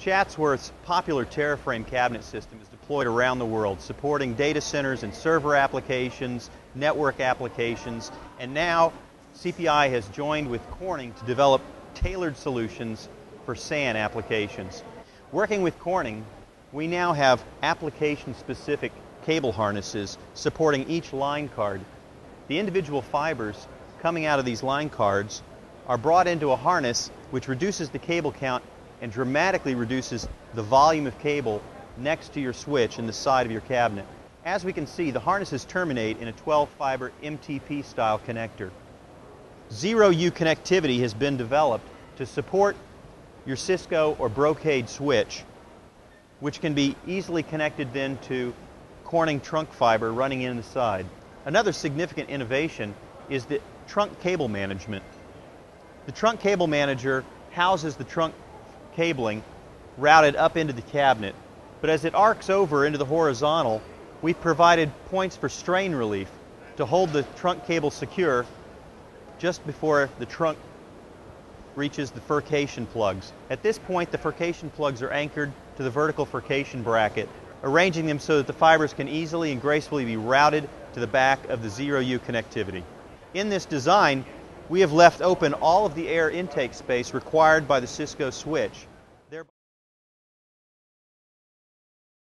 Chatsworth's popular TeraFrame cabinet system is deployed around the world, supporting data centers and server applications, network applications, and now CPI has joined with Corning to develop tailored solutions for SAN applications. Working with Corning, we now have application-specific cable harnesses supporting each line card. The individual fibers coming out of these line cards are brought into a harness which reduces the cable count and dramatically reduces the volume of cable next to your switch in the side of your cabinet. As we can see, the harnesses terminate in a 12 fiber MTP style connector. Zero U connectivity has been developed to support your Cisco or Brocade switch, which can be easily connected then to Corning trunk fiber running in the side. Another significant innovation is the trunk cable management. The trunk cable manager houses the trunk cabling routed up into the cabinet, but as it arcs over into the horizontal, we've provided points for strain relief to hold the trunk cable secure just before the trunk reaches the furcation plugs. At this point, the furcation plugs are anchored to the vertical furcation bracket, arranging them so that the fibers can easily and gracefully be routed to the back of the zero U connectivity. In this design, we have left open all of the air intake space required by the Cisco switch